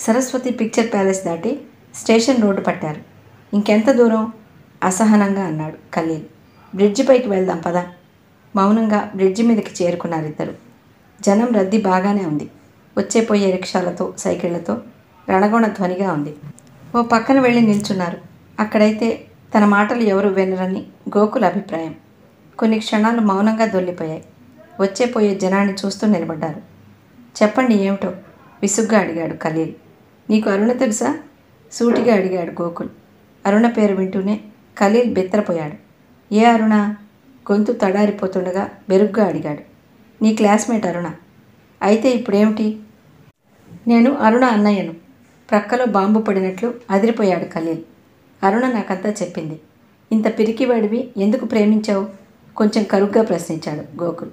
Saraswati picture palace దాటి station road పట్టారు. ఇంకెంత దూరం? అసహనంగా అన్నాడు ఖలీల్. బ్రిడ్జి పైకి వెళ్దాం పదా. మౌనంగా బ్రిడ్జి మీదకి చేరుకున్నారు ఇద్దరు జనం రద్దీ బాగానే ఉంది. వచ్చే పోయే రిక్షాలతో సైకిళ్ళతో రణగొణ ధ్వనిగా ఉంది. ఓ పక్కన వెళ్ళి నిల్చున్నారు. అక్కడైతే తన మాటలు ఎవరు వినరని గోకుల అభిప్రాయం. కొన్ని క్షణాలు మౌనంగా దొల్లిపోయాయి. వచ్చే పోయే జనాన్ని చూస్తూ నిలబడ్డారు. చెప్పండి ఏమిటో? విసుగ్గా అడిగాడు ఖలీల్. నీకు అరుణ తెలుసా? సూటిగా అడిగాడు గోకుల్. అరుణ పేరు వింటూనే ఖలీల్ బెత్తరపోయాడు. ఏ అరుణ? గొంతు తడారిపోతుండగా బెరుగ్గా అడిగాడు. నీ క్లాస్మేట్ అరుణ. అయితే ఇప్పుడేమిటి? నేను అరుణ అన్నయ్యను. ప్రక్కలో బాంబు పడినట్లు అదిరిపోయాడు ఖలీల్. అరుణ నాకంతా చెప్పింది. ఇంత పిరికివాడివి ఎందుకు ప్రేమించావు? కొంచెం కరుగ్గా ప్రశ్నించాడు గోకుల్.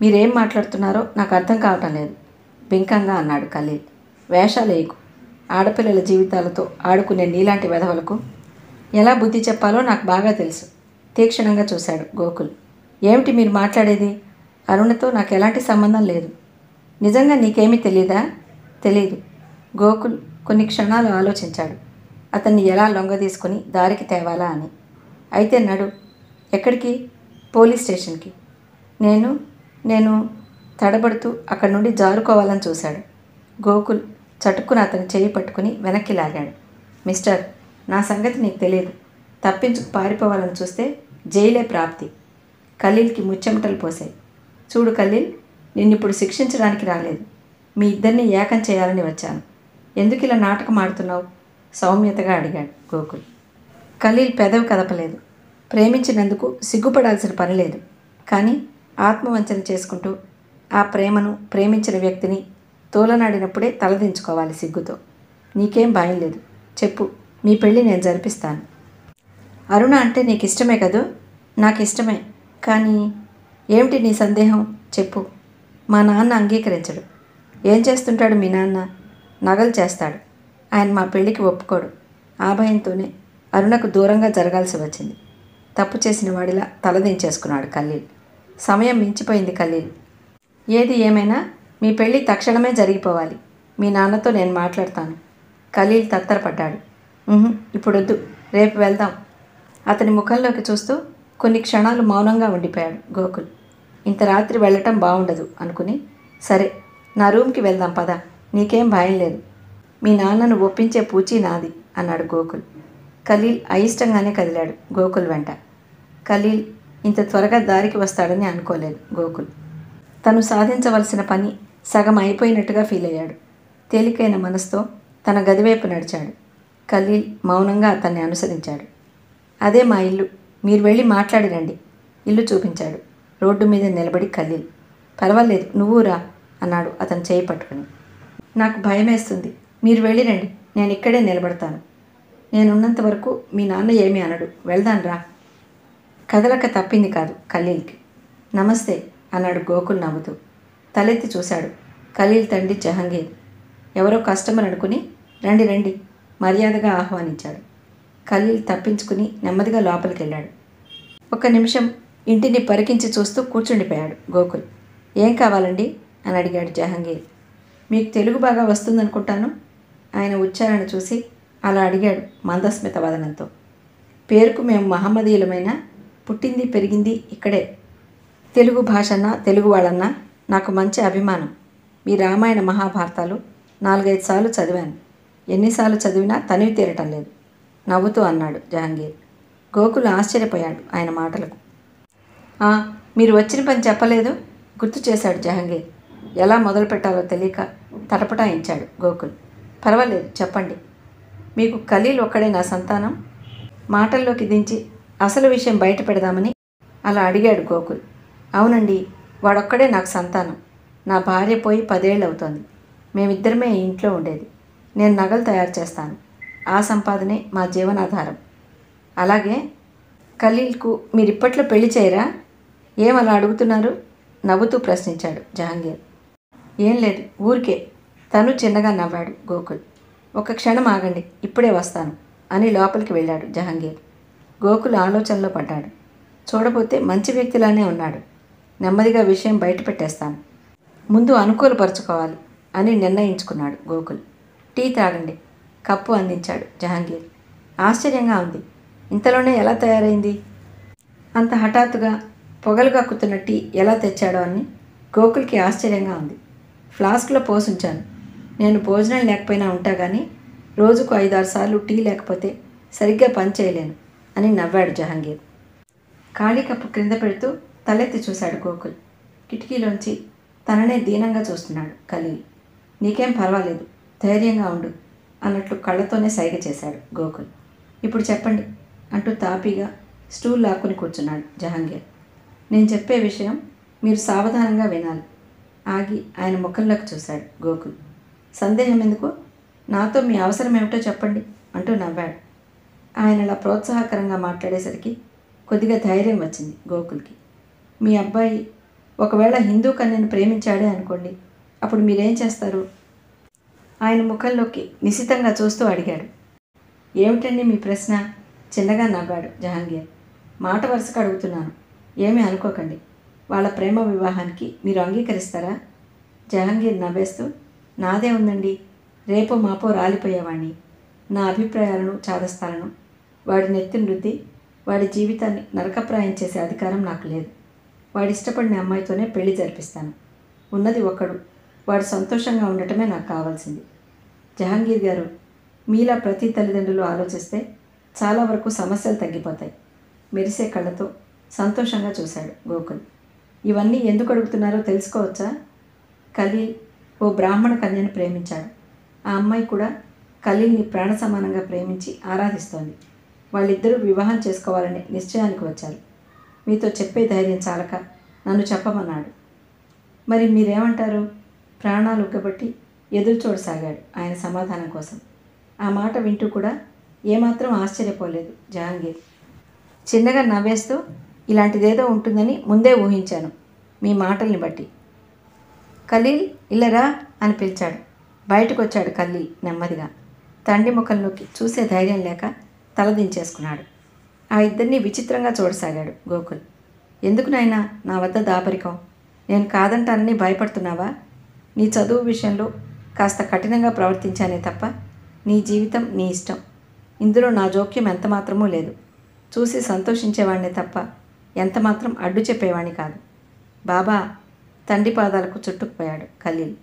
మీరేం మాట్లాడుతున్నారో నాకు అర్థం కావటం లేదు. బింకంగా అన్నాడు ఖలీల్. వేషాలేయకు. ఆడపిల్లల జీవితాలతో ఆడుకునే నీలాంటి వెధవలకు ఎలా బుద్ధి చెప్పాలో నాకు బాగా తెలుసు. తీక్షణంగా చూశాడు గోకుల్. ఏమిటి మీరు మాట్లాడేది? అరుణతో నాకు ఎలాంటి సంబంధం లేదు. నిజంగా నీకేమీ తెలీదా తెలీదు. గోకుల్ కొన్ని క్షణాలు ఆలోచించాడు. అతన్ని ఎలా లొంగదీసుకుని దారికి తేవాలా అని. అయితే నడు ఎక్కడికి? పోలీస్ స్టేషన్కి. నేను నేను తడబడుతూ అక్కడి నుండి జారుకోవాలని చూశాడు. గోకుల్ చటుక్కున అతని చేయి పట్టుకుని వెనక్కి లాగాడు. మిస్టర్ నా సంగతి నీకు తెలియదు తప్పించుకు పారిపోవాలని చూస్తే జైలే ప్రాప్తి. ఖలీల్కి ముచ్చెమటలు పోసాయి చూడు ఖలీల్ నిన్నిప్పుడు శిక్షించడానికి రాలేదు. మీ ఇద్దరిని ఏకం చేయాలని వచ్చాను. ఎందుకు ఇలా నాటకం ఆడుతున్నావు? సౌమ్యతగా అడిగాడు గోకుల్. ఖలీల్ పెదవి కదపలేదు. ప్రేమించినందుకు సిగ్గుపడాల్సిన పని లేదు. కానీ ఆత్మవంచన చేసుకుంటూ ఆ ప్రేమను ప్రేమించిన వ్యక్తిని తోలనాడినప్పుడే తలదించుకోవాలి సిగ్గుతో. నీకేం భయం లేదు. చెప్పు. మీ పెళ్ళి నేను జరిపిస్తాను. అరుణ అంటే నీకు ఇష్టమే కదూ? నాకు ఇష్టమే కానీ ఏమిటి నీ సందేహం? చెప్పు. మా నాన్న అంగీకరించడు. ఏం చేస్తుంటాడు మీ నాన్న? నగలు చేస్తాడు. ఆయన మా పెళ్ళికి ఒప్పుకోడు. ఆ భయంతోనే అరుణకు దూరంగా జరగాల్సి వచ్చింది. తప్పు చేసిన వాడిలా తలదించేసుకున్నాడు ఖలీల్ సమయం మించిపోయింది ఖలీల్ ఏది ఏమైనా మీ పెళ్ళి తక్షణమే జరిగిపోవాలి. మీ నాన్నతో నేను మాట్లాడతాను. ఖలీల్ తత్తరపడ్డాడు. ఇప్పుడొద్దు. రేపు వెళ్దాం. అతని ముఖంలోకి చూస్తూ కొన్ని క్షణాలు మౌనంగా ఉండిపోయాడు గోకుల్. ఇంత రాత్రి వెళ్ళటం బాగుండదు అనుకుని సరే నా రూమ్కి వెళ్దాం పద. నీకేం భయం లేదు. మీ నాన్నను ఒప్పించే పూచి నాది అన్నాడు గోకుల్. ఖలీల్ అయిష్టంగానే కదిలాడు గోకుల్ వెంట. ఖలీల్ ఇంత త్వరగా దారికి వస్తాడని అనుకోలేదు గోకుల్. తను సాధించవలసిన పని సగం అయిపోయినట్టుగా ఫీల్ అయ్యాడు. తేలికైన మనసుతో తన గదివైపు నడిచాడు. ఖలీల్ మౌనంగా అతన్ని అనుసరించాడు. అదే మా ఇల్లు. మీరు వెళ్ళి మాట్లాడి రండి ఇల్లు చూపించాడు. రోడ్డు మీద నిలబడి ఖలీల్ పర్వాలేదు నువ్వు రా అన్నాడు అతను చేయి పట్టుకుని. నాకు భయమేస్తుంది. మీరు వెళ్ళి రండి నేను ఇక్కడే నిలబడతాను. నేనున్నంత వరకు మీ నాన్న ఏమీ అనడు. వెళ్దాం రా. కదలక తప్పింది కాదు ఖలీల్కి నమస్తే. అన్నాడు గోకుల్ నవ్వుతూ. తలెత్తి చూశాడు. ఖలీల్ తండ్రి జహంగీర్. ఎవరో కస్టమర్ అనుకుని రండి రండి మర్యాదగా ఆహ్వానించాడు. ఖలీల్ తప్పించుకుని నెమ్మదిగా లోపలికి వెళ్ళాడు ఒక్క నిమిషం ఇంటిని పరికించి చూస్తూ కూర్చుండిపోయాడు గోకుల్. ఏం కావాలండి? అని అడిగాడు జహంగీర్. మీకు తెలుగు బాగా వస్తుందనుకుంటాను? ఆయన ఉచ్చారణ చూసి అలా అడిగాడు మందస్మిత వదనంతో. పేరుకు మేము మహమ్మదీయులమైన పుట్టింది పెరిగింది ఇక్కడే. తెలుగు భాషన్నా తెలుగు వాళ్ళన్నా నాకు మంచి అభిమానం. మీ రామాయణ మహాభారతాలు నాలుగైదు సార్లు చదివాను. ఎన్నిసార్లు చదివినా తనివి తీరటం లేదు. నవ్వుతూ అన్నాడు జహాంగీర్. గోకుల్ ఆశ్చర్యపోయాడు ఆయన మాటలకు. "ఆ, మీరు వచ్చిన పని చెప్పలేదు? గుర్తు చేశాడు జహంగీర్. ఎలా మొదలు పెట్టాలో తెలియక తటపటాయించాడు గోకుల్. పర్వాలేదు చెప్పండి. మీకు ఖలీల్ ఒక్కడే నా సంతానం? మాటల్లోకి దించి అసలు విషయం బయట పెడదామని అలా అడిగాడు గోకుల్. అవునండి వాడొక్కడే నాకు సంతానం. నా భార్య పోయి పదేళ్ళు అవుతోంది మేమిద్దరమే ఇంట్లో ఉండేది. నేను నగలు తయారు చేస్తాను. ఆ సంపాదనే మా జీవనాధారం. అలాగే ఖలీల్కు మీరిప్పట్లో పెళ్ళి చేయరా? ఏం అలా అడుగుతున్నారు? నవ్వుతూ ప్రశ్నించాడు జహాంగీర్. ఏం లేదు ఊరికే. తను చిన్నగా నవ్వాడు గోకుల్. ఒక క్షణం ఆగండి ఇప్పుడే వస్తాను అని లోపలికి వెళ్ళాడు జహాంగీర్. గోకుల్ ఆలోచనలో పడ్డాడు. చూడబోతే మంచి వ్యక్తిలానే ఉన్నాడు. నెమ్మదిగా విషయం బయటపెట్టేస్తాను ముందు అనుకూలపరుచుకోవాలి అని నిర్ణయించుకున్నాడు గోకుల్. టీ తాగండి. కప్పు అందించాడు జహాంగీర్. ఆశ్చర్యంగా ఉంది. ఇంతలోనే ఎలా తయారైంది? అంత హఠాత్తుగా పొగలు కక్కుతున్న టీ ఎలా తెచ్చాడో అని గోకుల్కి ఆశ్చర్యంగా ఉంది. ఫ్లాస్క్లో పోసుంచాను నేను భోజనం లేకపోయినా ఉంటా కానీ రోజుకు ఐదారు సార్లు టీ లేకపోతే సరిగ్గా పని చేయలేను అని నవ్వాడు జహాంగీర్. ఖాళీ కప్పు క్రింద పెడుతూ తలెత్తి చూశాడు గోకుల్. కిటికీలోంచి తననే దీనంగా చూస్తున్నాడు కలిగి నీకేం పర్వాలేదు ధైర్యంగా ఉండు అన్నట్లు కళ్ళతోనే సైగ చేశాడు గోకుల్. ఇప్పుడు చెప్పండి అంటూ తాపీగా స్టూల్ లాక్కుని కూర్చున్నాడు జహాంగీర్. నేను చెప్పే విషయం మీరు సావధానంగా వినాలి ఆగి ఆయన ముఖంలోకి చూశాడు గోకుల్. సందేహం ఎందుకు? నాతో మీ అవసరం ఏమిటో చెప్పండి అంటూ నవ్వాడు. ఆయన అలా ప్రోత్సాహకరంగా మాట్లాడేసరికి కొద్దిగా ధైర్యం వచ్చింది గోకుల్కి. మీ అబ్బాయి ఒకవేళ హిందూ కన్యను ప్రేమించాడే అనుకోండి అప్పుడు మీరేం చేస్తారు? ఆయన ముఖంలోకి నిశితంగా చూస్తూ అడిగాడు. ఏమిటండి మీ ప్రశ్న? చిన్నగా నవ్వాడు జహాంగీర్. మాట వరుసగా అడుగుతున్నాను. ఏమీ అనుకోకండి. వాళ్ళ ప్రేమ వివాహానికి మీరు అంగీకరిస్తారా? జహాంగీర్ నవ్వేస్తూ నాదే ఉందండి. రేపో మాపో రాలిపోయేవాణ్ణి. నా అభిప్రాయాలను చాదస్తాలను. వాడి నెత్తిని రుద్ది వాడి జీవితాన్ని నరకప్రాయం చేసే అధికారం నాకు లేదు. వాడు ఇష్టపడిన అమ్మాయితోనే పెళ్ళి జరిపిస్తాను. ఉన్నది ఒక్కడు. వాడు సంతోషంగా ఉండటమే నాకు కావాల్సింది. జహాంగీర్ గారు మీలా ప్రతి తల్లిదండ్రులు ఆలోచిస్తే చాలా వరకు సమస్యలు తగ్గిపోతాయి. మెరిసే కళ్ళతో సంతోషంగా చూశాడు గోకుల్. ఇవన్నీ ఎందుకు అడుగుతున్నారో తెలుసుకోవచ్చా? కలి ఓ బ్రాహ్మణ కన్యను ప్రేమించాడు. ఆ అమ్మాయి కూడా ఖలీల్ని ప్రాణ సమానంగా ప్రేమించి ఆరాధిస్తోంది. వాళ్ళిద్దరూ వివాహం చేసుకోవాలనే నిశ్చయానికి వచ్చారు. మీతో చెప్పే ధైర్యం చాలక నన్ను చెప్పమన్నాడు. మరి మీరేమంటారు? ప్రాణాలు ఉగ్గబట్టి ఎదురు చూడసాగాడు ఆయన సమాధానం కోసం. ఆ మాట వింటూ కూడా ఏమాత్రం ఆశ్చర్యపోలేదు జహాంగీర్. చిన్నగా నవ్వేస్తూ ఇలాంటిదేదో ఉంటుందని ముందే ఊహించాను మీ మాటల్ని బట్టి. ఖలీల్ ఇల్లరా? అని పిలిచాడు. బయటకు వచ్చాడు ఖలీల్ నెమ్మదిగా. తండ్రి ముఖంలోకి చూసే ధైర్యం లేక తలదించేసుకున్నాడు. ఆ ఇద్దరిని విచిత్రంగా చూడసాగాడు గోకుల్. ఎందుకు నాయనా? నా వద్ద దాపరికం. నేను కాదంటానని భయపడుతున్నావా? నీ చదువు విషయంలో కాస్త కఠినంగా ప్రవర్తించానే తప్ప నీ జీవితం నీ ఇష్టం. ఇందులో నా జోక్యం ఎంత మాత్రమూ లేదు. చూసి సంతోషించేవాడిని తప్ప ఎంత మాత్రం అడ్డు చెప్పేవాణ్ణి కాదు. బాబా! తండ్రి పాదాలకు చుట్టుకుపోయాడు ఖలీల్.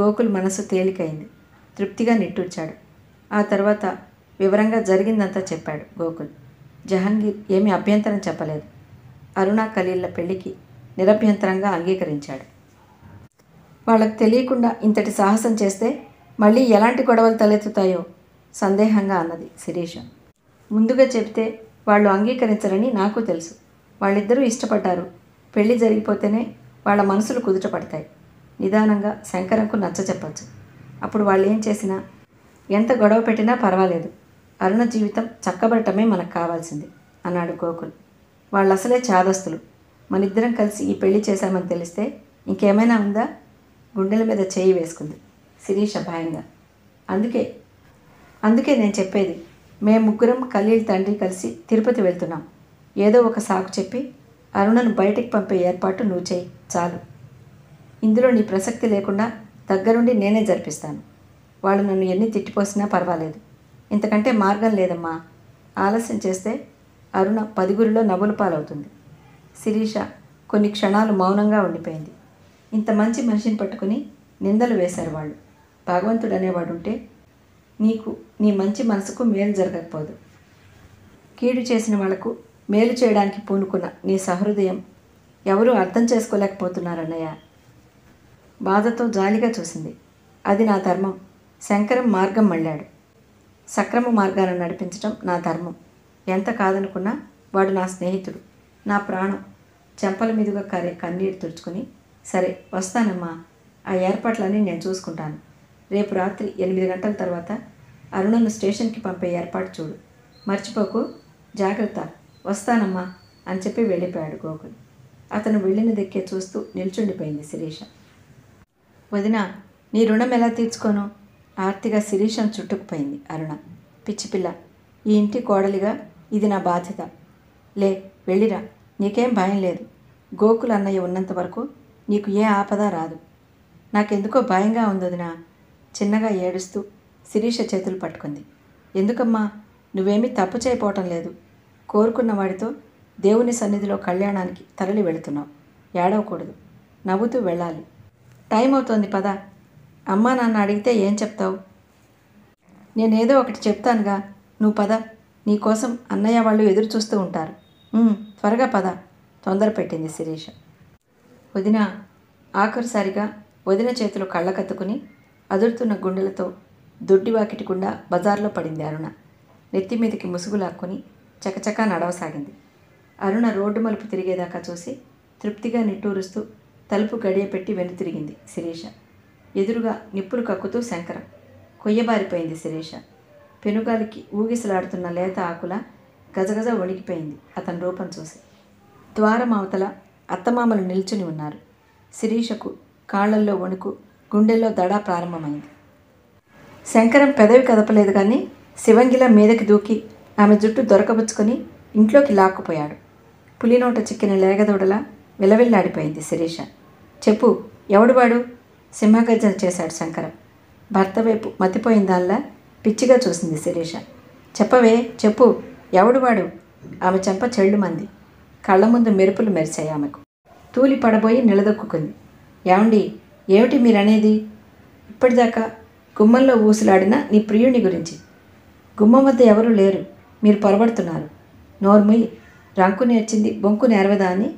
గోకుల్ మనసు తేలికైంది. తృప్తిగా నిట్టూర్చాడు. ఆ తర్వాత వివరంగా జరిగిందంతా చెప్పాడు గోకుల్. జహంగీర్ ఏమీ అభ్యంతరం చెప్పలేదు. అరుణ ఖలీళ్ళ పెళ్ళికి నిరభ్యంతరంగా అంగీకరించాడు. వాళ్ళకు తెలియకుండా ఇంతటి సాహసం చేస్తే మళ్ళీ ఎలాంటి గొడవలు తలెత్తుతాయో సందేహంగా అన్నది శిరీష. ముందుగా చెప్తే వాళ్ళు అంగీకరించరని నాకు తెలుసు. వాళ్ళిద్దరూ ఇష్టపడ్డారు. పెళ్ళి జరిగిపోతేనే వాళ్ళ మనసులు కుదుట పడతాయి. నిదానంగా శంకరంకు నచ్చ చెప్పచ్చు అప్పుడు వాళ్ళు ఏం చేసినా ఎంత గొడవ పెట్టినా పర్వాలేదు. అరుణ జీవితం చక్కబడటమే మనకు కావాల్సింది అన్నాడు గోకుల్. వాళ్ళు అసలే చాదస్తులు. మనిద్దరం కలిసి ఈ పెళ్ళి చేశామని తెలిస్తే ఇంకేమైనా ఉందా? గుండెల మీద చేయి వేసుకుంది శిరీష భయంగా. అందుకే అందుకే నేను చెప్పేది మేము ముగ్గురం ఖలీల్ తండ్రి కలిసి తిరుపతి వెళ్తున్నాం. ఏదో ఒక సాకు చెప్పి అరుణను బయటికి పంపే ఏర్పాటు నువ్వు చేయి చాలు. ఇందులో నీ ప్రసక్తి లేకుండా దగ్గరుండి నేనే జరిపిస్తాను. వాళ్ళు నన్ను ఎన్ని తిట్టిపోసినా పర్వాలేదు. ఇంతకంటే మార్గం లేదమ్మా. ఆలస్యం చేస్తే అరుణ పదిగురిలో నవ్వుల పాలవుతుంది. శిరీష కొన్ని క్షణాలు మౌనంగా ఉండిపోయింది. ఇంత మంచి మనిషిని పట్టుకుని నిందలు వేశారు వాళ్ళు. భగవంతుడు అనేవాడు ఉంటే నీకు నీ మంచి మనసుకు మేలు జరగకపోదు. కీడు చేసిన వాళ్ళకు మేలు చేయడానికి పూనుకున్న నీ సహృదయం ఎవరూ అర్థం చేసుకోలేకపోతున్నారన్నయ్య. బాధతో జాలిగా చూసింది. అది నా ధర్మం. శంకరం మార్గం మళ్ళాడు. సక్రమ మార్గాన నడిపించడం నా ధర్మం. ఎంత కాదనుకున్నా వాడు నా స్నేహితుడు నా ప్రాణం. చెంపల మీదుగా కరే కన్నీరు తుడుచుకుని సరే వస్తానమ్మా. ఆ ఏర్పాట్లన్నీ నేను చూసుకుంటాను. రేపు రాత్రి ఎనిమిది గంటల తర్వాత అరుణను స్టేషన్కి పంపే ఏర్పాటు చూడు. మర్చిపోకు. జాగ్రత్త. వస్తానమ్మా అని చెప్పి వెళ్ళిపోయాడు గోకుల్. అతను వెళ్ళిన దిక్కే చూస్తూ నిల్చుండిపోయింది శిరీష. వదిన నీ రుణం ఎలా తీర్చుకోను? ఆర్తిగా శిరీషం చుట్టుకుపోయింది అరుణ. పిచ్చిపిల్ల ఈ ఇంటి కోడలిగా ఇది నా బాధ్యత. లే వెళ్ళిరా. నీకేం భయం లేదు. గోకుల అన్నయ్య ఉన్నంత వరకు నీకు ఏ ఆపద రాదు. నాకెందుకో భయంగా ఉందదినా చిన్నగా ఏడుస్తూ శిరీష చేతులు పట్టుకుంది. ఎందుకమ్మా? నువ్వేమీ తప్పు చేయపోవటం లేదు. కోరుకున్న వాడితో దేవుని సన్నిధిలో కళ్యాణానికి తరలి వెళుతున్నావు. ఏడవకూడదు. నవ్వుతూ వెళ్ళాలి. టైం అవుతోంది పద. అమ్మా నాన్న అడిగితే ఏం చెప్తావు? నేనేదో ఒకటి చెప్తానుగా. నువ్వు పద. నీకోసం అన్నయ్య వాళ్ళు ఎదురు చూస్తూ ఉంటారు. త్వరగా పద. తొందర పెట్టింది శిరీష. వదిన ఆఖరిసారిగా వదిన చేతులు కళ్ళకత్తుకుని అదురుతున్న గుండెలతో దొడ్డి వాకిటి గుండా బజార్లో పడింది అరుణ. నెత్తి మీదకి ముసుగు లాక్కొని చకచకా నడవసాగింది. అరుణ రోడ్డు మలుపు తిరిగేదాకా చూసి తృప్తిగా నిట్టూరుస్తూ తలుపు గడియ పెట్టి వెనుతిరిగింది శిరీష. ఎదురుగా నిప్పులు కక్కుతూ శంకరం. కొయ్యబారిపోయింది శిరీష. పెనుగాలికి ఊగిసలాడుతున్న లేత ఆకుల గజగజ వణికిపోయింది అతని రూపం చూసి. ద్వారం అవతల అత్తమామలు నిల్చుని ఉన్నారు. శిరీషకు కాళ్ళల్లో వణుకు గుండెల్లో దడా ప్రారంభమైంది. శంకరం పెదవి కదపలేదు కానీ శివంగిల మీదకి దూకి ఆమె జుట్టు దొరకబుచ్చుకొని ఇంట్లోకి లాక్కుపోయాడు. పులినోట చిక్కిన లేగదోడలా విలవిల్లాడిపోయింది శిరీష. చెప్పు ఎవడు వాడు? సింహగర్జన చేశాడు శంకరం. భర్త వైపు మతిపోయిందాల్లా పిచ్చిగా చూసింది శిరీష. చెప్పవే చెప్పు ఎవడు వాడు? ఆమె చెంప చెళ్ళు మంది. కళ్ళ ముందు మెరుపులు మెరిశాయి ఆమెకు. తూలి పడబోయి నిలదొక్కుంది ఏమండి ఏమిటి మీరనేది? ఇప్పటిదాకా గుమ్మంలో ఊసులాడిన నీ ప్రియుని గురించి. గుమ్మం వద్ద ఎవరూ లేరు. మీరు పొరబడుతున్నారు. నోర్ముయ్ రంకు నేర్చింది బొంకు నేర్వదా అని?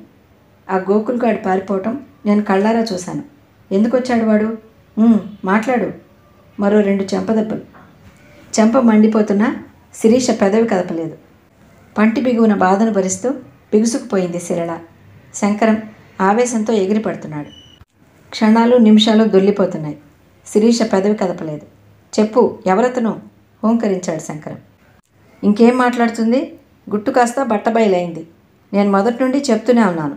ఆ గోకుల్గాడు పారిపోవటం నేను కళ్ళారా చూశాను. ఎందుకు వచ్చాడు వాడు మాట్లాడు. మరో రెండు చెంపదెబ్బలు. చెంప మండిపోతున్నా శిరీష పెదవి కదపలేదు. పంటి బిగువున బాధను భరిస్తూ బిగుసుకుపోయింది శిరళ. శంకరం ఆవేశంతో ఎగిరిపడుతున్నాడు. క్షణాలు నిమిషాలు దొల్లిపోతున్నాయి. శిరీష పెదవి కదపలేదు. చెప్పు ఎవరతను? హోంకరించాడు శంకరం. ఇంకేం మాట్లాడుతుంది? గుట్టు కాస్త బట్టబయలైంది. నేను మొదటి నుండి చెప్తూనే ఉన్నాను.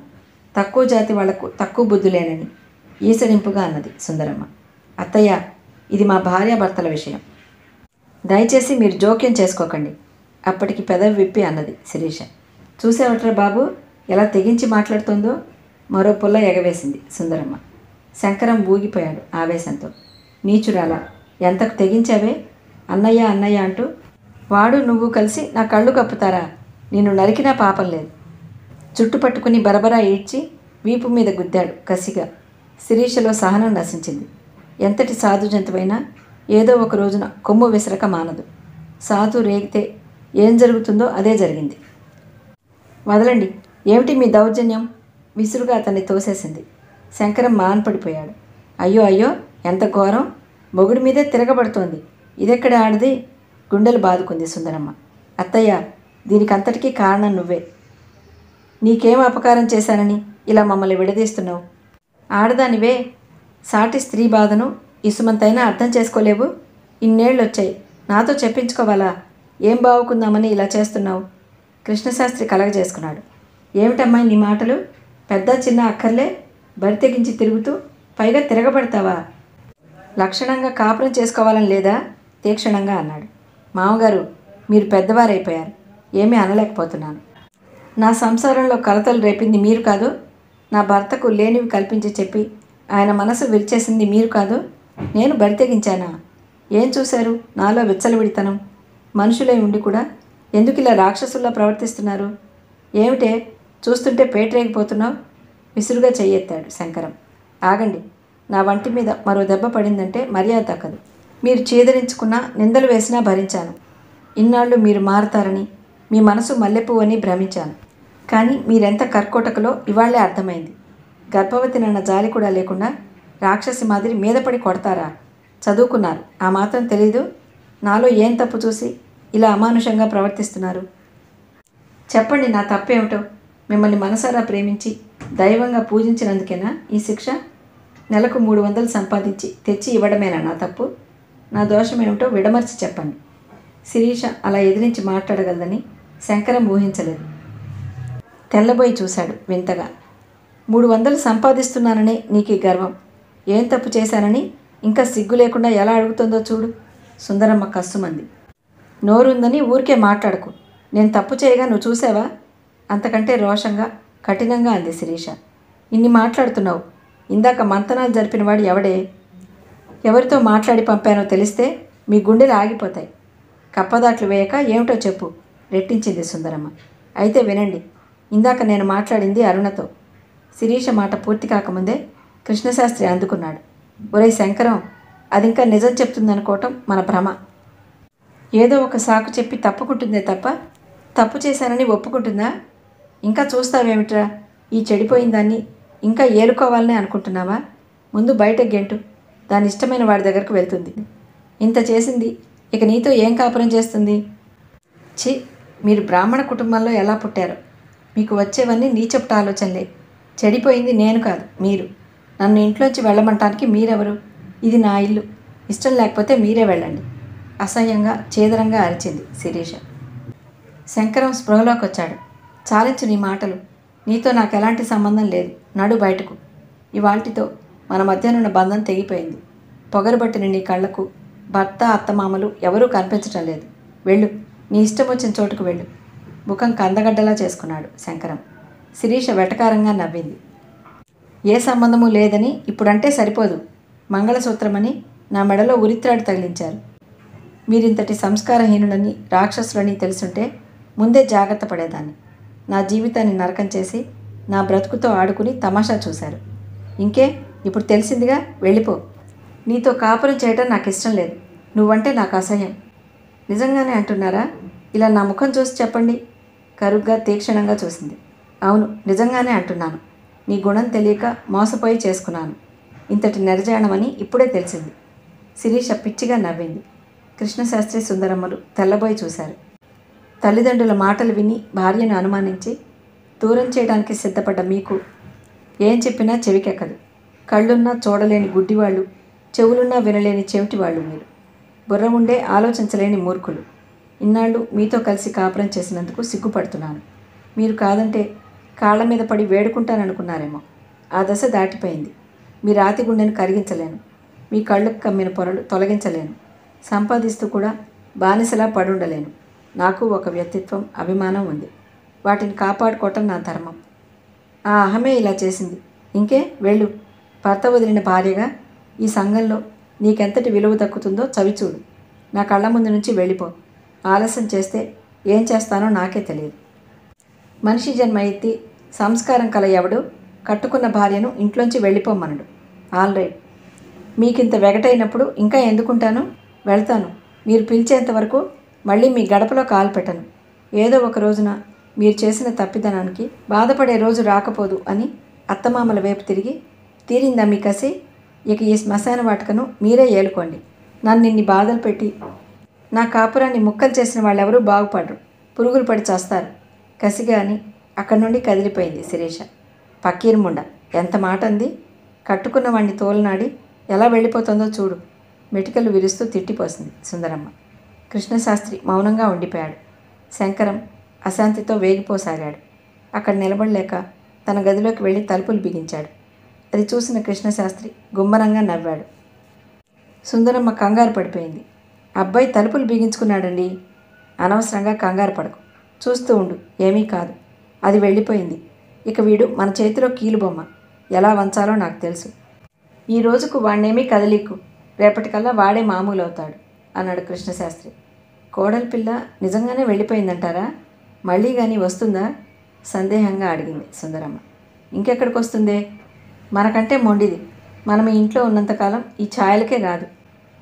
తక్కువ జాతి వాళ్ళకు తక్కువ బుద్ధులేనని ఈసడింపుగా అన్నది సుందరమ్మ. అత్తయ్య ఇది మా భార్యాభర్తల విషయం. దయచేసి మీరు జోక్యం చేసుకోకండి. అప్పటికి పెదవి విప్పి అన్నది శిరీష. చూసేవట్రా బాబు ఎలా తెగించి మాట్లాడుతుందో? మరో పుల్ల ఎగవేసింది సుందరమ్మ. శంకరం ఊగిపోయాడు ఆవేశంతో. నీచురాలా ఎంతకు తెగించావే? అన్నయ్య అన్నయ్య అంటూ వాడు నువ్వు కలిసి నా కళ్ళు కప్పుతారా? నిన్ను నరికినా పాపం లేదు. చుట్టు పట్టుకుని బరబరా ఈడ్చి వీపు మీద గుద్దాడు కసిగా. శిరీషలో సహనం నశించింది. ఎంతటి సాధు జంతువైనా ఏదో ఒక రోజున కొమ్ము విసరక మానదు. సాధు రేగితే ఏం జరుగుతుందో అదే జరిగింది. వదలండి. ఏమిటి మీ దౌర్జన్యం? విసురుగా అతన్ని తోసేసింది. శంకరం మాన్పడిపోయాడు. అయ్యో అయ్యో ఎంత ఘోరం! మొగుడి మీదే తిరగబడుతోంది. ఇదెక్కడ ఆడది? గుండెలు బాదుకుంది సుందరమ్మ. అత్తయ్య దీనికంతటికీ కారణం నువ్వే. నీకేం అపకారం చేశానని ఇలా మమ్మల్ని విడదీస్తున్నావు? ఆడదానివే. సాటి స్త్రీ బాధను ఇసుమంతైనా అర్థం చేసుకోలేవు. ఇన్నేళ్ళు వచ్చాయి నాతో చెప్పించుకోవాలా? ఏం బాగుకుందామని ఇలా చేస్తున్నావు? కృష్ణశాస్త్రి కలగజేసుకున్నాడు. ఏమిటమ్మాయి నీ మాటలు? పెద్ద చిన్న అక్కర్లే? బరి తెగించి తిరుగుతూ పైగా తిరగబడతావా? లక్షణంగా కాపురం చేసుకోవాలని లేదా? తీక్షణంగా అన్నాడు. మామగారు మీరు పెద్దవారైపోయారు. ఏమీ అనలేకపోతున్నాను. నా సంసారంలో కలతలు రేపింది మీరు కాదు. నా భర్తకు లేనివి కల్పించి చెప్పి ఆయన మనసు విరిచేసింది మీరు కాదు నేను బరితెగించానా? ఏం చూశారు? నాలో విచ్చలవిడితనం. మనుషులై ఉండి కూడా ఎందుకు ఇలా రాక్షసుల్లా ప్రవర్తిస్తున్నారు? ఏమిటే? చూస్తుంటే పేటరేగిపోతున్నావు? విసురుగా చెయ్యెత్తాడు శంకరం. ఆగండి నా వంటి మీద మరో దెబ్బ పడిందంటే మర్యాద తగ్గదు మీరు చీదరించుకున్నా నిందలు వేసినా భరించాను. ఇన్నాళ్ళు మీరు మారతారని మీ మనసు మల్లెపువ్వు అని భ్రమించాను. కానీ మీరెంత కర్కోటకలో ఇవాళ్ళే అర్థమైంది. గర్భవతి నన్న జాలి కూడా లేకుండా రాక్షసి మాదిరి మీదపడి కొడతారా? చదువుకున్నారు. ఆ మాత్రం తెలీదు. నాలో ఏం తప్పు చూసి ఇలా అమానుషంగా ప్రవర్తిస్తున్నారు? చెప్పండి నా తప్పేమిటో? మిమ్మల్ని మనసారా ప్రేమించి దైవంగా పూజించినందుకేనా ఈ శిక్ష? నెలకు మూడు వందలు సంపాదించి తెచ్చి ఇవ్వడమేనా నా తప్పు? నా దోషమేమిటో విడమర్చి చెప్పండి. శిరీష అలా ఎదిరించి మాట్లాడగలదని శంకరం ఊహించలేదు. తెల్లబోయి చూశాడు వింతగా. మూడు వందలు సంపాదిస్తున్నాననే నీకు గర్వం. ఏం తప్పు చేశానని? ఇంకా సిగ్గు లేకుండా ఎలా అడుగుతుందో చూడు. సుందరమ్మ కస్సుమంది. నోరుందని ఊరికే మాట్లాడకు. నేను తప్పు చేయగా నువ్వు చూసావా అంతకంటే రోషంగా కఠినంగా అంది శిరీష. ఇన్ని మాట్లాడుతున్నావు. ఇందాక మంతనాలు జరిపినవాడు ఎవడే? ఎవరితో మాట్లాడి పంపానో తెలిస్తే మీ గుండెలు ఆగిపోతాయి. కప్పదాట్లు వేయక ఏమిటో చెప్పు రెట్టించింది సుందరమ్మ. అయితే వినండి. ఇందాక నేను మాట్లాడింది అరుణతో. శిరీష మాట పూర్తి కాకముందే కృష్ణశాస్త్రి అందుకున్నాడు. ఒరేయ్ శంకరం అది ఇంకా నిజం చెప్తుందనుకోవటం మన భ్రమ. ఏదో ఒక సాకు చెప్పి తప్పుకుంటుందే తప్ప తప్పు చేశానని ఒప్పుకుంటుందా? ఇంకా చూస్తావేమిట్రా? ఈ చెడిపోయిన దాన్ని ఇంకా ఏలుకోవాలని అనుకుంటున్నావా? ముందు బయట గెంటు దాని ఇష్టమైన వాడి దగ్గరకు వెళ్తుంది. ఇంత చేసింది ఇక నీతో ఏం కాపురం చేస్తుంది? ఛీ మీరు బ్రాహ్మణ కుటుంబంలో ఎలా పుట్టారో? మీకు వచ్చేవన్నీ నీచపుట ఆలోచనలే. చెడిపోయింది నేను కాదు మీరు. నన్ను ఇంట్లోంచి వెళ్ళమంటానికి మీరెవరు? ఇది నా ఇల్లు. ఇష్టం లేకపోతే మీరే వెళ్ళండి. అసహ్యంగా చేదరంగా అరిచింది శిరీష. శంకరం స్పృహలోకి వచ్చాడు చాలించు నీ మాటలు. నీతో నాకు ఎలాంటి సంబంధం లేదు. నడు బయటకు. ఇవాల్టితో మన మధ్యనున్న బంధం తెగిపోయింది. పొగరబట్టిన నీ కళ్ళకు భర్త అత్తమామలు ఎవరూ కనిపించటం లేదు. వెళ్ళు. నీ ఇష్టం వచ్చిన చోటుకు వెళ్ళు. ముఖం కందగడ్డలా చేసుకున్నాడు శంకరం. శిరీష వెటకారంగా నవ్వింది. ఏ సంబంధము లేదని ఇప్పుడంటే సరిపోదు. మంగళసూత్రమని నా మెడలో ఉరిత్రాడు తగిలించారు. మీరింతటి సంస్కారహీనులని రాక్షసులని తెలుసుంటే ముందే జాగ్రత్త పడేదాన్ని. నా జీవితాన్ని నరకం చేసి నా బ్రతుకుతో ఆడుకుని తమాషా చూశారు. ఇంకే ఇప్పుడు తెలిసిందిగా వెళ్ళిపో. నీతో కాపురం చేయటం నాకు ఇష్టం లేదు. నువ్వంటే నాకు అసహ్యం నిజంగానే అంటున్నారా? ఇలా నా ముఖం చూసి చెప్పండి. కరుగ్గా తీక్షణంగా చూసింది. అవును నిజంగానే అంటున్నాను. నీ గుణం తెలియక మోసపోయి చేసుకున్నాను. ఇంతటి నెరజాణమని ఇప్పుడే తెలిసింది. శిరీష పిచ్చిగా నవ్వింది. కృష్ణశాస్త్రి సుందరమ్మలు తెల్లబోయి చూశారు. తల్లిదండ్రుల మాటలు విని భార్యను అనుమానించి దూరం చేయడానికి సిద్ధపడ్డ మీకు ఏం చెప్పినా చెవికెక్కదు. కళ్ళున్నా చూడలేని గుడ్డివాళ్ళు చెవులున్నా వినలేని చెవిటి వాళ్ళు మీరు. బుర్ర ఉండే ఆలోచించలేని మూర్ఖులు. ఇన్నాళ్ళు మీతో కలిసి కాపురం చేసినందుకు సిగ్గుపడుతున్నాను. మీరు కాదంటే కాళ్ళ మీద పడి వేడుకుంటాననుకున్నారేమో. ఆ దశ దాటిపోయింది. మీ రాతి గుండెను కరిగించలేను. మీ కళ్ళకు కమ్మిన పొరలు తొలగించలేను. సంపాదిస్తూ కూడా బానిసలా పడుండలేను. నాకు ఒక వ్యక్తిత్వం అభిమానం ఉంది. వాటిని కాపాడుకోవటం నా ధర్మం. ఆ అహమే ఇలా చేసింది. ఇంకే వెళ్ళు. భర్త వదిలిన భార్యగా ఈ సంఘంలో నీకెంతటి విలువ దక్కుతుందో చవిచూడు. నా కళ్ళ ముందు నుంచి వెళ్ళిపో. ఆలస్యం చేస్తే ఏం చేస్తానో నాకే తెలియదు. మనిషి జన్మ ఎత్తి సంస్కారం కల ఎవడు కట్టుకున్న భార్యను ఇంట్లోంచి వెళ్ళిపోమనడు. ఆల్రైట్ మీకింత వెగటైనప్పుడు ఇంకా ఎందుకుంటాను? వెళ్తాను. మీరు పిలిచేంత వరకు మళ్ళీ మీ గడపలో కాలు పెట్టను. ఏదో ఒక రోజున మీరు చేసిన తప్పిదనానికి బాధపడే రోజు రాకపోదు అని అత్తమామల వైపు తిరిగి తీరిందా మీ కసి ఇక ఈ శ్మశాన వాటికను మీరే ఏలుకోండి. నన్ను ఇన్ని బాధలు పెట్టి నా కాపురాన్ని ముక్కలు చేసిన వాళ్ళెవరూ బాగుపడరు. పురుగులు పడి చేస్తారు. కసిగా అని అక్కడి నుండి కదిలిపోయింది శిరీష. పక్కీర్ముండ ఎంత మాట అంది కట్టుకున్న వాడిని తోలనాడి ఎలా వెళ్ళిపోతుందో చూడు. మెటికలు విరుస్తూ తిట్టిపోసింది సుందరమ్మ. కృష్ణశాస్త్రి మౌనంగా ఉండిపోయాడు. శంకరం అశాంతితో వేగిపోసాగాడు. అక్కడ నిలబడలేక తన గదిలోకి వెళ్ళి తలుపులు బిగించాడు. అది చూసిన కృష్ణశాస్త్రి గుమ్మరంగా నవ్వాడు. సుందరమ్మ కంగారు పడిపోయింది. అబ్బాయి తలుపులు బిగించుకున్నాడండి. అనవసరంగా కంగారు పడకు. చూస్తూ ఉండు. ఏమీ కాదు. అది వెళ్ళిపోయింది. ఇక వీడు మన చేతిలో కీలుబొమ్మ. ఎలా వంచాలో నాకు తెలుసు. ఈ రోజుకు వాణ్ణేమీ కదలీకు. రేపటికల్లా వాడే మామూలు అవుతాడు అన్నాడు కృష్ణశాస్త్రి. కోడలి పిల్ల నిజంగానే వెళ్ళిపోయిందంటారా? మళ్ళీ కానీ వస్తుందా? సందేహంగా అడిగింది సుందరమ్మ. ఇంకెక్కడికి వస్తుందే మనకంటే మొండిది. మనం ఇంట్లో ఉన్నంతకాలం ఈ ఛాయలకే రాదు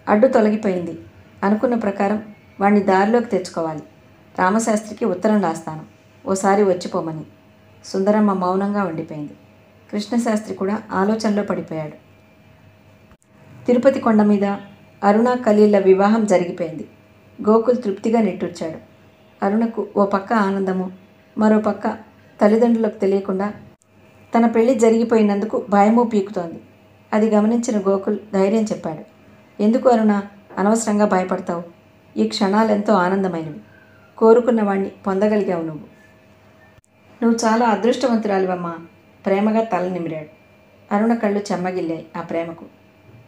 అడ్డు తొలగిపోయింది. అనుకున్న ప్రకారం వాణ్ణి దారిలోకి తెచ్చుకోవాలి. రామశాస్త్రికి ఉత్తరం రాస్తాను. ఓసారి వచ్చిపోమని. సుందరమ్మ మౌనంగా ఉండిపోయింది. కృష్ణశాస్త్రి కూడా ఆలోచనలో పడిపోయాడు. తిరుపతి కొండ మీద అరుణ ఖలీళ్ళ వివాహం జరిగిపోయింది. గోకుల్ తృప్తిగా నిట్టూర్చాడు. అరుణకు ఓ పక్క ఆనందము మరో పక్క తల్లిదండ్రులకు తెలియకుండా తన పెళ్ళి జరిగిపోయినందుకు భయమూ పీకుతోంది. అది గమనించిన గోకుల్ ధైర్యం చెప్పాడు. ఎందుకు అరుణ? అనవసరంగా భయపడతావు. ఈ క్షణాలెంతో ఆనందమైనవి. కోరుకున్న వాణ్ణి పొందగలిగావు నువ్వు. నువ్వు చాలా అదృష్టవంతురాలివమ్మా. ప్రేమగా తల నిమిరాడు. అరుణ కళ్ళు చెమ్మగిల్లాయి ఆ ప్రేమకు.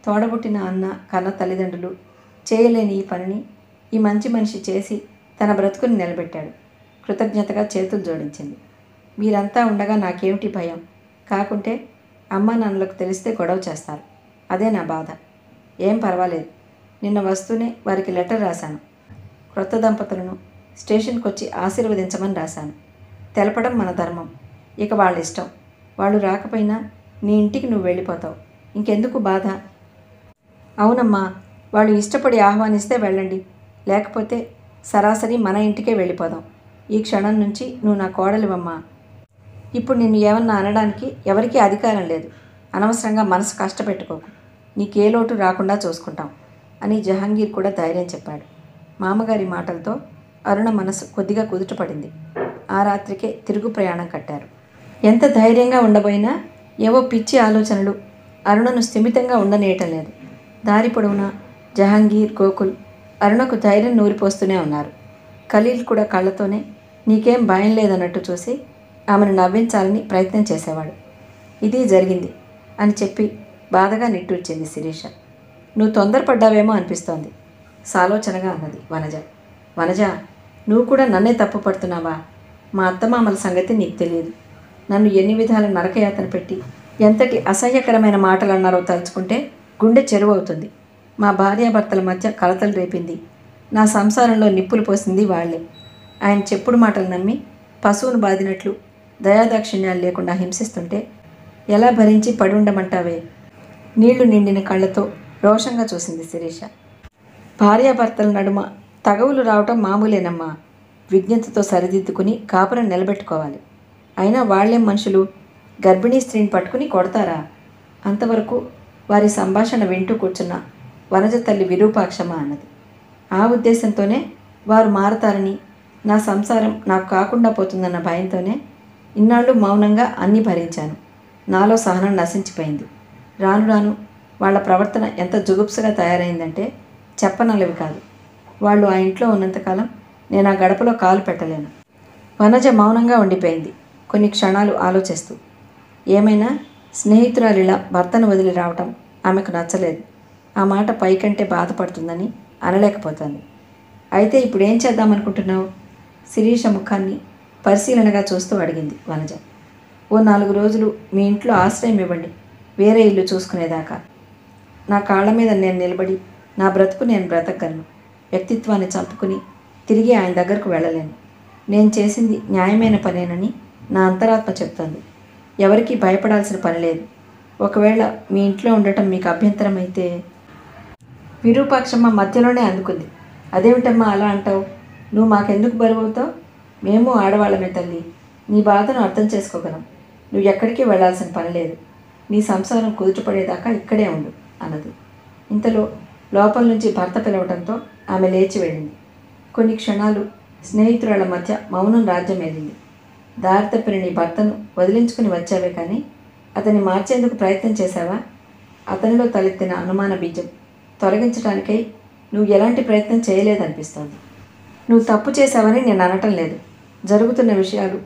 తోడబుట్టిన అన్న కన్న తల్లిదండ్రులు చేయలేని ఈ పనిని ఈ మంచి మనిషి చేసి తన బ్రతుకుని నిలబెట్టాడు. కృతజ్ఞతగా చేతులు జోడించింది. మీరంతా ఉండగా నాకేమిటి భయం? కాకుంటే అమ్మ నాన్నలకు తెలిస్తే గొడవ చేస్తారు. అదే నా బాధ. ఏం పర్వాలేదు. నిన్న వస్తూనే వారికి లెటర్ రాశాను. క్రొత్త దంపతులను స్టేషన్కి వచ్చి ఆశీర్వదించమని రాశాను. తెలపడం మన ధర్మం. ఇక వాళ్ళ ఇష్టం. వాళ్ళు రాకపోయినా నీ ఇంటికి నువ్వు వెళ్ళిపోతావు. ఇంకెందుకు బాధ? అవునమ్మా వాళ్ళు ఇష్టపడి ఆహ్వానిస్తే వెళ్ళండి. లేకపోతే సరాసరి మన ఇంటికే వెళ్ళిపోదాం. ఈ క్షణం నుంచి నువ్వు నా కోడలివమ్మా. ఇప్పుడు నిన్ను ఏమన్నా అనడానికి ఎవరికీ అధికారం లేదు. అనవసరంగా మనసు కష్టపెట్టుకోకు. నీకే లోటు రాకుండా చూసుకుంటాం. అని జహాంగీర్ కూడా ధైర్యం చెప్పాడు. మామగారి మాటలతో అరుణ మనసు కొద్దిగా కుదుటపడింది. ఆ రాత్రికే తిరుగు ప్రయాణం కట్టారు. ఎంత ధైర్యంగా ఉండబోయినా ఏవో పిచ్చి ఆలోచనలు అరుణను స్థిమితంగా ఉండనేయటం లేదు. దారి పొడవునా జహాంగీర్ గోకుల్ అరుణకు ధైర్యం నూరిపోస్తూనే ఉన్నారు. ఖలీల్ కూడా కళ్ళతోనే నీకేం భయం లేదన్నట్టు చూసి ఆమెను నవ్వించాలని ప్రయత్నం చేసేవాడు. ఇది జరిగింది అని చెప్పి బాధగా నిట్టూర్చింది శిరీష. నువ్వు తొందరపడ్డావేమో అనిపిస్తోంది. సాలోచనగా అన్నది వనజ. వనజ నువ్వు కూడా నన్నే తప్పు పడుతున్నావా? మా అత్తమామల సంగతి నీకు తెలియదు. నన్ను ఎన్ని విధాల నరకయాతన పెట్టి ఎంతటి అసహ్యకరమైన మాటలు అన్నారో తలుచుకుంటే గుండె చెరువవుతుంది. మా భార్యాభర్తల మధ్య కలతలు రేపింది. నా సంసారంలో నిప్పులు పోసింది వాళ్ళే ఆయన చెప్పుడు మాటలు నమ్మి పశువును బాదినట్లు దయాదాక్షిణ్యాలు లేకుండా హింసిస్తుంటే ఎలా భరించి పడుండమంటావే? నీళ్ళు నిండిన కళ్ళతో రోషంగా చూసింది శిరీష. భార్యాభర్తల నడుమ తగవులు రావటం మామూలేనమ్మా. విజ్ఞతతో సరిదిద్దుకుని కాపురం నిలబెట్టుకోవాలి. అయినా వాళ్ళేం మనుషులు? గర్భిణీ స్త్రీని పట్టుకుని కొడతారా? అంతవరకు వారి సంభాషణ వింటూ కూర్చున్న వనజ తల్లి విరూపాక్షమ అన్నది. ఆ ఉద్దేశంతోనే వారు మారతారని నా సంసారం నాకు కాకుండా పోతుందన్న భయంతోనే ఇన్నాళ్ళు మౌనంగా అన్నీ భరించాను. నాలో సహనం నశించిపోయింది. రాను రాను వాళ్ళ ప్రవర్తన ఎంత జుగుప్సగా తయారైందంటే చెప్పనలవి కాదు. వాళ్ళు ఆ ఇంట్లో ఉన్నంతకాలం నేను ఆ గడపలో కాలు పెట్టలేను. వనజ మౌనంగా ఉండిపోయింది. కొన్ని క్షణాలు ఆలోచిస్తూ ఏమైనా స్నేహితురాలిలా భర్తను వదిలి రావటం ఆమెకు నచ్చలేదు. ఆ మాట పైకంటే బాధపడుతుందని అనలేకపోతుంది అయితే ఇప్పుడు ఏం చేద్దామనుకుంటున్నావు? శిరీష ముఖాన్ని పరిశీలనగా చూస్తూ అడిగింది వనజ. ఓ నాలుగు రోజులు మీ ఇంట్లో ఆశ్రయం ఇవ్వండి. వేరే ఇల్లు చూసుకునేదాకా. నా కాళ్ళ మీద నేను నిలబడి నా బ్రతుకు నేను బ్రతకగలను. వ్యక్తిత్వాన్ని చంపుకుని తిరిగి ఆయన దగ్గరకు వెళ్ళలేను. నేను చేసింది న్యాయమైన పనేనని నా అంతరాత్మ చెప్తోంది ఎవరికీ భయపడాల్సిన పని లేదు. ఒకవేళ మీ ఇంట్లో ఉండటం మీకు అభ్యంతరం అయితే విరూపాక్షమ్మ మధ్యలోనే అందుకుంది. అదేమిటమ్మా అలా అంటావు? నువ్వు మాకెందుకు బరువవుతావు? మేము ఆడవాళ్ళమే తల్లి. నీ బాధను అర్థం చేసుకోగలం. నువ్వు ఎక్కడికి వెళ్ళాల్సిన పని లేదు. నీ సంసారం కుదుటపడేదాకా ఇక్కడే ఉండు. అన్నది. ఇంతలో లోపల నుంచి భర్త పిలవడంతో ఆమె లేచి వెళ్ళింది. కొన్ని క్షణాలు స్నేహితురాల మధ్య మౌనం రాజ్యం వెళ్ళింది దారి తప్పిన నీ భర్తను వదిలించుకుని వచ్చావే కానీ అతన్ని మార్చేందుకు ప్రయత్నం చేశావా? అతనిలో తలెత్తిన అనుమాన బీజం తొలగించడానికై నువ్వు ఎలాంటి ప్రయత్నం చేయలేదనిపిస్తోంది. నువ్వు తప్పు చేశావని నేను అనటం లేదు. జరుగుతున్న విషయాలు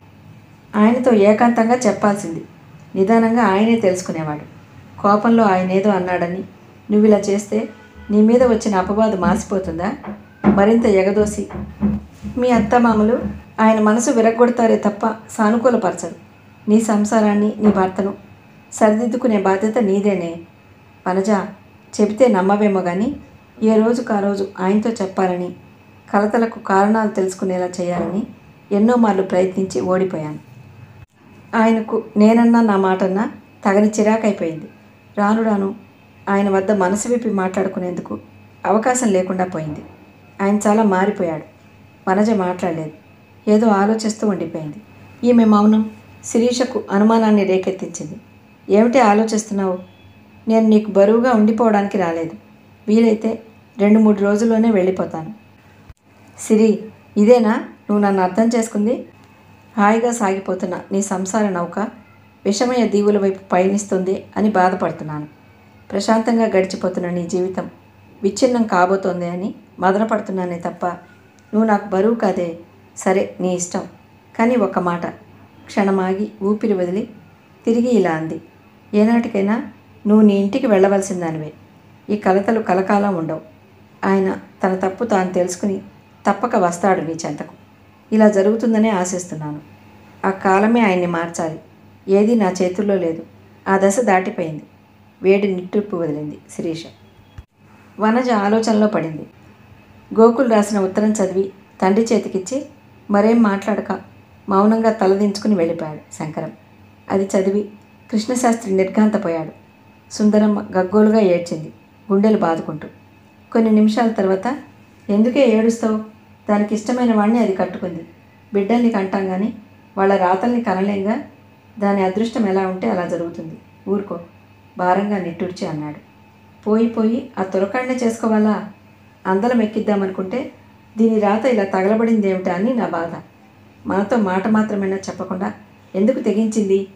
ఆయనతో ఏకాంతంగా చెప్పాల్సింది. నిదానంగా ఆయనే తెలుసుకునేవాడు. కోపంలో ఆయన ఏదో అన్నాడని. నువ్వు ఇలా చేస్తే నీ మీద వచ్చిన అపవాదు మాసిపోతుందా? మరింత ఎగదోసి. మీ అత్తమామలు ఆయన మనసు విరగొడతారే తప్ప సానుకూలపరచరు. నీ సంసారాన్ని నీ భర్తను సరిదిద్దుకునే బాధ్యత నీదేనే. వనజ చెబితే నమ్మవేమో కానీ ఏ రోజుకు ఆ రోజు ఆయనతో చెప్పాలని కలతలకు కారణాలు తెలుసుకునేలా చేయాలని ఎన్నో మార్లు ప్రయత్నించి ఓడిపోయాను. ఆయనకు నేనన్నా నా మాటన్నా తగని చిరాకైపోయింది. రాను రాను ఆయన వద్ద మనసు విప్పి మాట్లాడుకునేందుకు అవకాశం లేకుండా పోయింది. ఆయన చాలా మారిపోయాడు. వనజ మాట్లాడలేదు. ఏదో ఆలోచిస్తూ ఉండిపోయింది. ఈమె మౌనం శిరీషకు అనుమానాన్ని రేకెత్తించింది. ఏమిటి ఆలోచిస్తున్నావు? నేను నీకు బరువుగా ఉండిపోవడానికి రాలేదు. వీలైతే రెండు మూడు రోజుల్లోనే వెళ్ళిపోతాను. సిరి ఇదేనా? నువ్వు నన్ను అర్థం చేసుకుంది? హాయిగా సాగిపోతున్న నీ సంసార నౌక విషమయ దీవుల వైపు పయనిస్తుంది అని బాధపడుతున్నాను. ప్రశాంతంగా గడిచిపోతున్న నీ జీవితం విచ్ఛిన్నం కాబోతోంది అని మదనపడుతున్నానే తప్ప నువ్వు నాకు బరువు కాదే. సరే నీ ఇష్టం. కానీ ఒక మాట. క్షణమాగి ఊపిరి వదిలి తిరిగి ఇలా అంది. ఏనాటికైనా నువ్వు నీ ఇంటికి వెళ్ళవలసిందానివే. ఈ కలతలు కలకాలం ఉండవు. ఆయన తన తప్పు తాను తెలుసుకుని తప్పక వస్తాడు నీ చెంతకు. ఇలా జరుగుతుందనే ఆశిస్తున్నాను. ఆ కాలమే ఆయన్ని మార్చాలి. ఏది నా చేతుల్లో లేదు. ఆ దశ దాటిపోయింది. వేడి నిట్టూర్పు వదిలింది శిరీష. వనజ ఆలోచనలో పడింది. గోకుల్ రాసిన ఉత్తరం చదివి తండ్రి చేతికిచ్చి మరేం మాట్లాడక మౌనంగా తలదించుకుని వెళ్ళిపోయాడు శంకరం. అది చదివి కృష్ణశాస్త్రి నిర్ఘాంతపోయాడు. సుందరమ్మ గగ్గోలుగా ఏడ్చింది గుండెలు బాదుకుంటూ. కొన్ని నిమిషాల తర్వాత ఎందుకే ఏడుస్తావు? దానికి ఇష్టమైన వాడిని అది కట్టుకుంది. బిడ్డల్ని కంటాం కానీ వాళ్ళ రాతల్ని కనలేంగా దాని అదృష్టం ఎలా ఉంటే అలా జరుగుతుంది. ఊరుకో భారంగా నిట్టూర్చి అన్నాడు. పోయి పోయి ఆ తురకాడినే చేసుకోవాలా? అందలం ఎక్కిద్దామనుకుంటే దీని రాత ఇలా తగలబడింది ఏమిటా అని నా బాధ. మనతో మాట మాత్రమైనా చెప్పకుండా ఎందుకు తెగించింది?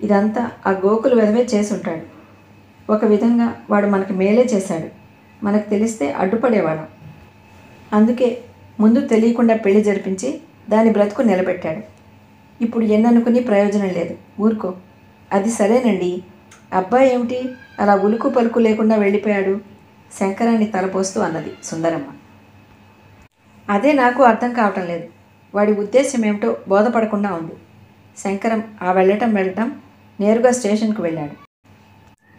ఇదంతా ఆ గోకులు వెదవే చేసుంటాడు. ఒక విధంగా వాడు మనకి మేలే చేశాడు. మనకు తెలిస్తే అడ్డుపడేవాడు అందుకే ముందు తెలియకుండా పెళ్ళి జరిపించి దాని బ్రతుకు నిలబెట్టాడు. ఇప్పుడు ఎన్ననుకుని ప్రయోజనం లేదు. ఊరుకో. అది సరేనండి. అబ్బాయి ఏమిటి? అలా ఉలుకు పలుకు లేకుండా వెళ్ళిపోయాడు. శంకరాన్ని తలపోస్తూ అన్నది సుందరమ్మ. అదే నాకు అర్థం కావటం లేదు. వాడి ఉద్దేశం ఏమిటో బోధపడకుండా ఉంది. శంకరం ఆ వెళ్ళటం వెళ్ళటం నేరుగా స్టేషన్కు వెళ్ళాడు.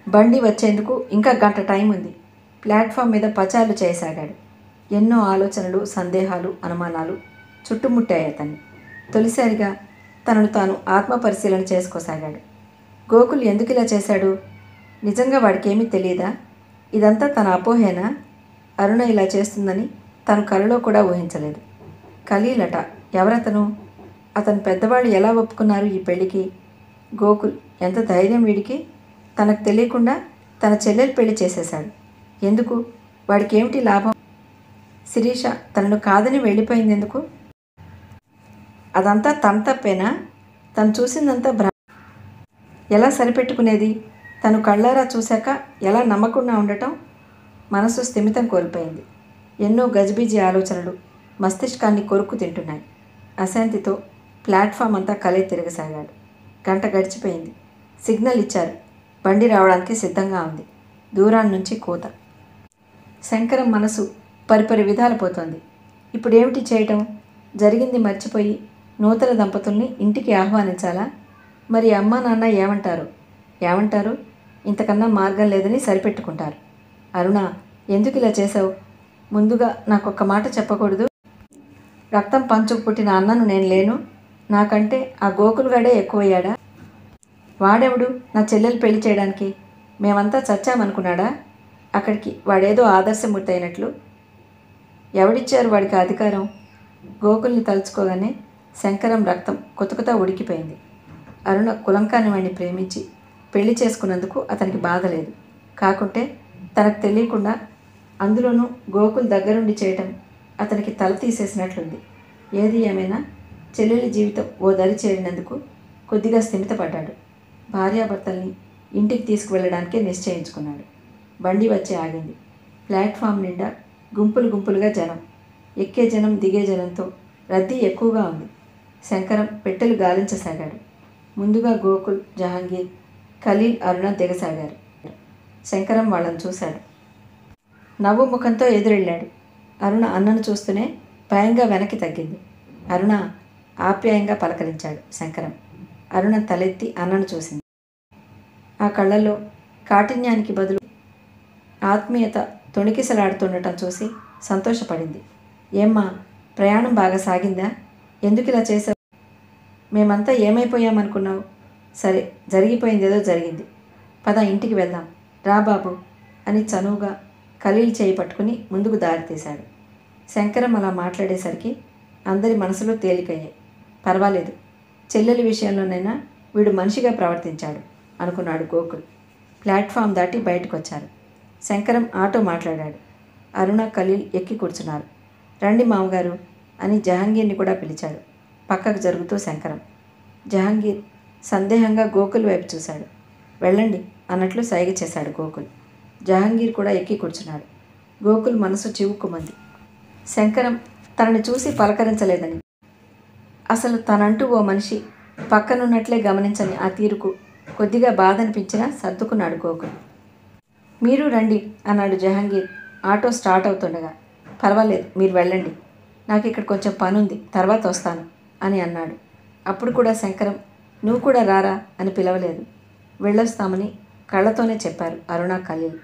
బండి వచ్చేందుకు ఇంకా గంట టైం ఉంది. ప్లాట్ఫామ్ మీద పచారులు చేయసాగాడు. ఎన్నో ఆలోచనలు సందేహాలు అనుమానాలు చుట్టుముట్టాయి అతన్ని. తొలిసారిగా తనను తాను ఆత్మ పరిశీలన చేసుకోసాగాడు. గోకుల్ ఎందుకు ఇలా చేశాడు? నిజంగా వాడికేమీ తెలియదా ఇదంతా తన అపోహేనా? అరుణ ఇలా చేస్తుందని తను కలలో కూడా ఊహించలేదు. ఖలీలట ఎవరతను? అతను పెద్దవాళ్ళు ఎలా ఒప్పుకున్నారు ఈ పెళ్ళికి గోకుల్ ఎంత ధైర్యం వీడికి? తనకు తెలియకుండా తన చెల్లెలు పెళ్ళి చేసేశాడు. ఎందుకు? వాడికి ఏమిటి లాభం? శిరీష తనను కాదని వెళ్ళిపోయింది ఎందుకు అదంతా తన తప్పేనా తను చూసిందంతా భ్ర ఎలా సరిపెట్టుకునేది? తను కళ్ళారా చూశాక ఎలా నమ్మకుండా ఉండటం? మనసు స్థిమితం కోల్పోయింది. ఎన్నో గజిబిజి ఆలోచనలు మస్తిష్కాన్ని కొరుక్కు తింటున్నాయి. అశాంతితో ప్లాట్ఫామ్ అంతా కలే తిరగసాగాడు. గంట గడిచిపోయింది. సిగ్నల్ ఇచ్చారు. బండి రావడానికి సిద్ధంగా ఉంది. దూరాన్ని నుంచి కోత. శంకరం మనసు పరిపరి విధాలు పోతోంది. ఇప్పుడేమిటి చేయటం? జరిగింది మర్చిపోయి నూతన దంపతుల్ని ఇంటికి ఆహ్వానించాలా? మరి అమ్మా నాన్న ఏమంటారు? ఏమంటారు? ఇంతకన్నా మార్గం లేదని సరిపెట్టుకుంటారు. అరుణ ఎందుకు ఇలా చేశావు? ముందుగా నాకు ఒక్క మాట చెప్పకూడదు. రక్తం పంచుకు పుట్టిన అన్నను నేను లేను. నాకంటే ఆ గోకులుగాడే ఎక్కువయ్యాడా? వాడెవడు? నా చెల్లెలు పెళ్ళి చేయడానికి. మేమంతా చచ్చామనుకున్నాడా? అక్కడికి వాడేదో ఆదర్శమూర్తి అయినట్లు ఎవడిచ్చారు వాడికి అధికారం? గోకుల్ని తలుచుకోగానే శంకరం రక్తం కొతుకుతా ఉడికిపోయింది. అరుణ కులంకాని వాడిని ప్రేమించి పెళ్ళి చేసుకున్నందుకు అతనికి బాధ లేదు. కాకుంటే తనకు తెలియకుండా అందులోనూ గోకుల్ దగ్గరుండి చేయటం అతనికి తల తీసేసినట్లుంది. ఏది ఏమైనా చెల్లెలి జీవితం ఓ దరి చేరినందుకు కొద్దిగా స్థిమితపడ్డాడు. భార్యాభర్తల్ని ఇంటికి తీసుకువెళ్ళడానికే నిశ్చయించుకున్నాడు. బండి వచ్చి ఆగింది. ప్లాట్ఫామ్ నిండా గుంపులు గుంపులుగా జనం. ఎక్కే జనం దిగే జనంతో రద్దీ ఎక్కువగా ఉంది. శంకరం పెట్టెలు గాలించసాగాడు. ముందుగా గోకుల్ జహాంగీర్ ఖలీల్ అరుణ దిగసాగారు. శంకరం వాళ్ళని చూశాడు. నవ్వు ముఖంతో ఎదురెళ్ళాడు. అరుణ అన్నను చూస్తూనే భయంగా వెనక్కి తగ్గింది. అరుణ ఆప్యాయంగా పలకరించాడు శంకరం. అరుణ తలెత్తి అన్నను చూసింది. ఆ కళ్ళల్లో కాఠిన్యానికి బదులు ఆత్మీయత తొణికిసలాడుతుండటం చూసి సంతోషపడింది. ఏమ్మా ప్రయాణం బాగా సాగిందా? ఎందుకు ఇలా చేశావు? మేమంతా ఏమైపోయామనుకున్నావు సరే జరిగిపోయిందేదో జరిగింది. పద ఇంటికి వెళ్దాం. రా బాబు అని చనువుగా ఖలీల్ చేయి పట్టుకుని ముందుకు దారి తీశాడు. శంకరం అలా మాట్లాడేసరికి అందరి మనసులో తేలికయ్యాయి. పర్వాలేదు చెల్లెలి విషయంలోనైనా వీడు మనిషిగా ప్రవర్తించాడు అనుకున్నాడు గోకుల్. ప్లాట్ఫామ్ దాటి బయటకు వచ్చారు శంకరం ఆటో మాట్లాడాడు. అరుణ ఖలీల్ ఎక్కి కూర్చున్నారు. రండి మామగారు అని జహాంగీర్ని కూడా పిలిచాడు. పక్కకు జరుగుతూ శంకరం. జహాంగీర్ సందేహంగా గోకుల్ వైపు చూశాడు. వెళ్ళండి అన్నట్లు సైగ చేశాడు గోకుల్. జహాంగీర్ కూడా ఎక్కి కూర్చున్నాడు. గోకుల్ మనసు చివుక్కుమంది. శంకరం తనని చూసి పలకరించలేదని. అసలు తనంటూ ఓ మనిషి పక్కనున్నట్లే గమనించని ఆ తీరుకు కొద్దిగా బాధ అనిపించినా సర్దుకున్నాడు గోకుల్. మీరు రండి అన్నాడు జహాంగీర్. ఆటో స్టార్ట్ అవుతుండగా. పర్వాలేదు మీరు వెళ్ళండి. నాకు ఇక్కడ కొంచెం పనుంది తర్వాత వస్తాను అని అన్నాడు. అప్పుడు కూడా శంకరం నువ్వు కూడా రారా? అని పిలవలేదు. వెళ్ళొస్తామని కళ్ళతోనే చెప్పారు అరుణ ఖలీల్.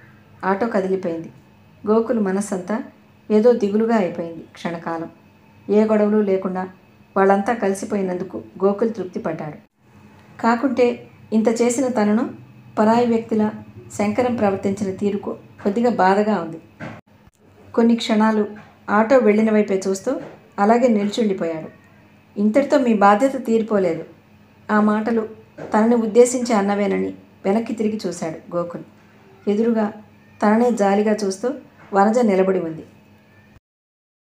ఆటో కదిలిపోయింది. గోకుల్ మనస్సంతా ఏదో దిగులుగా అయిపోయింది క్షణకాలం. ఏ గొడవలు లేకుండా వాళ్ళంతా కలిసిపోయినందుకు గోకుల్ తృప్తి పడ్డాడు కాకుంటే ఇంత చేసిన తనను పరాయి వ్యక్తిలా శంకరం ప్రవర్తించిన తీరుకు కొద్దిగా బాధగా ఉంది. కొన్ని క్షణాలు ఆటో వెళ్ళిన వైపే చూస్తూ అలాగే నిల్చుండిపోయాడు. ఇంతటితో మీ బాధ్యత తీరిపోలేదు. ఆ మాటలు తనని ఉద్దేశించి అన్నవేనని వెనక్కి తిరిగి చూశాడు గోకుల్. ఎదురుగా తననే జాలిగా చూస్తూ వనజ నిలబడి ఉంది.